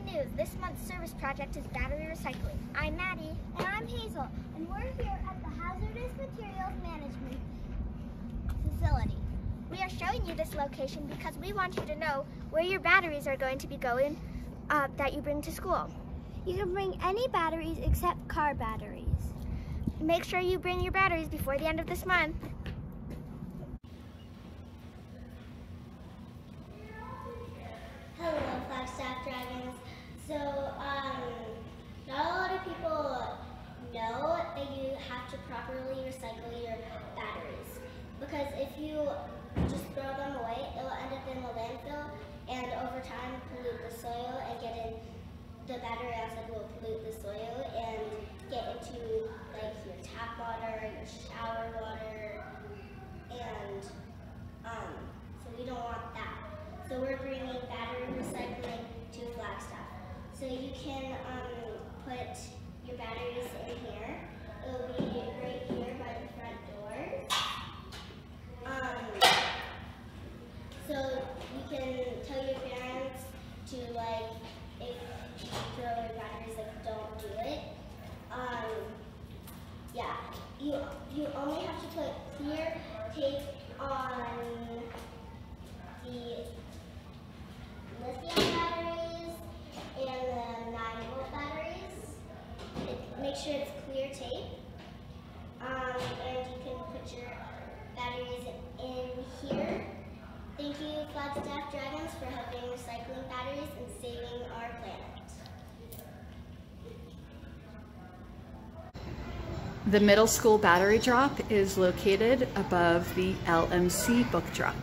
news. This month's service project is battery recycling. I'm Maddie. And I'm Hazel, and we're here at the Hazardous Materials Management Facility. We are showing you this location because we want you to know where your batteries are going to be going uh, that you bring to school. You can bring any batteries except car batteries. Make sure you bring your batteries before the end of this month. Hello, Flagstaff Dragons. So, um, not a lot of people know that you have to properly recycle your batteries. Because if you just throw them away, it will end up in the landfill and over time pollute the soil and get in, the battery acid will pollute the soil and get into like your tap water, your shower water, and um, so we don't want that. So we're bringing battery recycling to Flagstaff. So you can um, put your batteries you only have to put clear tape on the lithium batteries and the 9 volt batteries. It, make sure it's clear tape. Um, and you can put your batteries in here. Thank you, Flagstaff Dragons, for helping recycling batteries and saving The middle school battery drop is located above the LMC book drop.